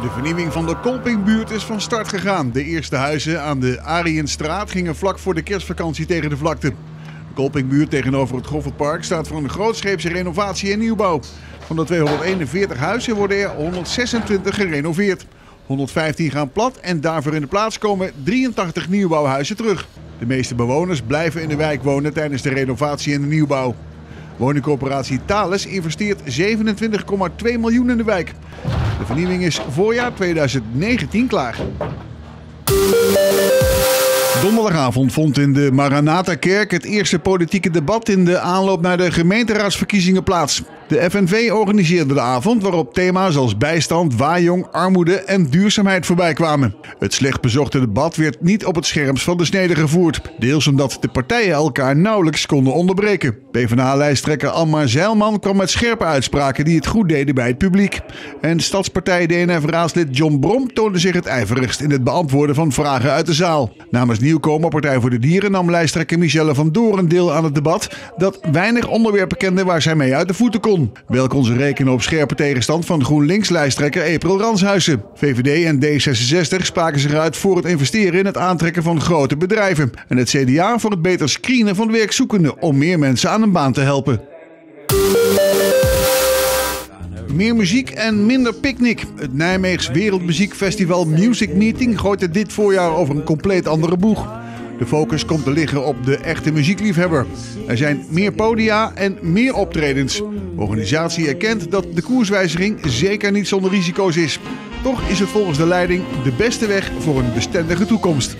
De vernieuwing van de Kolpingbuurt is van start gegaan. De eerste huizen aan de Ariënstraat gingen vlak voor de kerstvakantie tegen de vlakte. De Kolpingbuurt tegenover het Goffertpark staat voor een grootscheepse renovatie en nieuwbouw. Van de 241 huizen worden er 126 gerenoveerd. 115 gaan plat en daarvoor in de plaats komen 83 nieuwbouwhuizen terug. De meeste bewoners blijven in de wijk wonen tijdens de renovatie en de nieuwbouw. Woningcorporatie Thales investeert 27,2 miljoen in de wijk. De vernieuwing is voorjaar 2019 klaar. Donderdagavond vond in de Maranatha-kerk het eerste politieke debat in de aanloop naar de gemeenteraadsverkiezingen plaats. De FNV organiseerde de avond waarop thema's als bijstand, waaijong, armoede en duurzaamheid voorbij kwamen. Het slecht bezochte debat werd niet op het scherms van de snede gevoerd. Deels omdat de partijen elkaar nauwelijks konden onderbreken. PvdA-lijsttrekker Almar Zeilman kwam met scherpe uitspraken die het goed deden bij het publiek. En stadspartij DNF-raadslid John Brom toonde zich het ijverigst in het beantwoorden van vragen uit de zaal. Namens nieuwkomer Partij voor de Dieren nam lijsttrekker Michelle van Doorn deel aan het debat dat weinig onderwerpen kende waar zij mee uit de voeten kon. Welk onze rekenen op scherpe tegenstand van GroenLinks-lijsttrekker April Ranshuizen. VVD en D66 spraken zich uit voor het investeren in het aantrekken van grote bedrijven. En het CDA voor het beter screenen van werkzoekenden om meer mensen aan een baan te helpen. Meer muziek en minder picknick. Het Nijmeegs Wereldmuziekfestival Music Meeting gooit het dit voorjaar over een compleet andere boeg. De focus komt te liggen op de echte muziekliefhebber. Er zijn meer podia en meer optredens. De organisatie erkent dat de koerswijziging zeker niet zonder risico's is. Toch is het volgens de leiding de beste weg voor een bestendige toekomst.